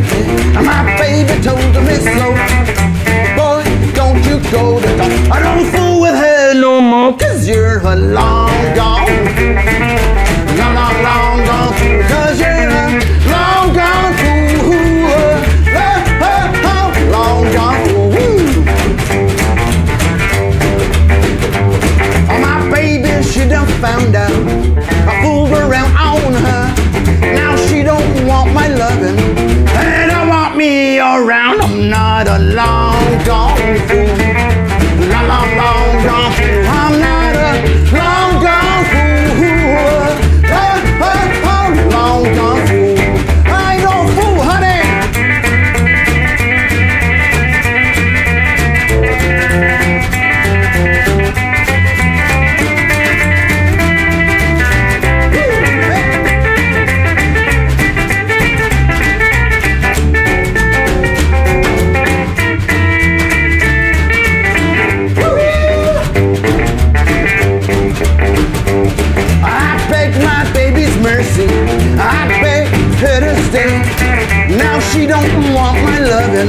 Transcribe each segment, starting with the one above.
me. My baby told me so. Not a baby's. I begged her to stay. Now she don't want my loving.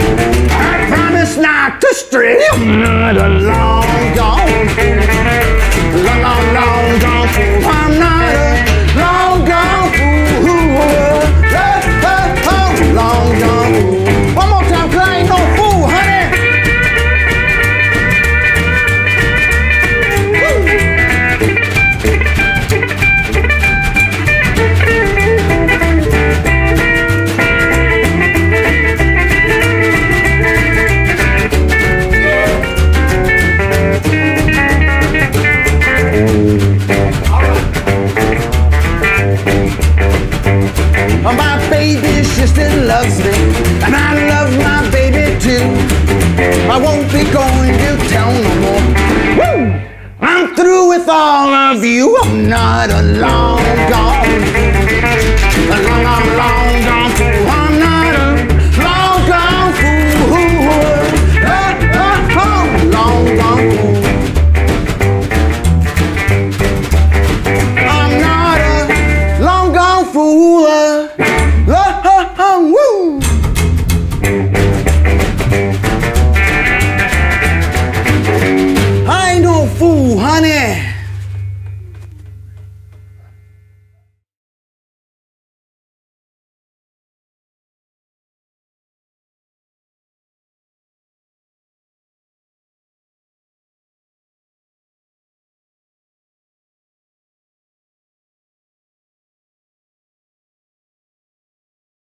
I promise not to stray. Not a long gone Oh, my baby, still loves me, and I love my baby too. I won't be going to town no more. I'm through with all of you. I'm not a long gone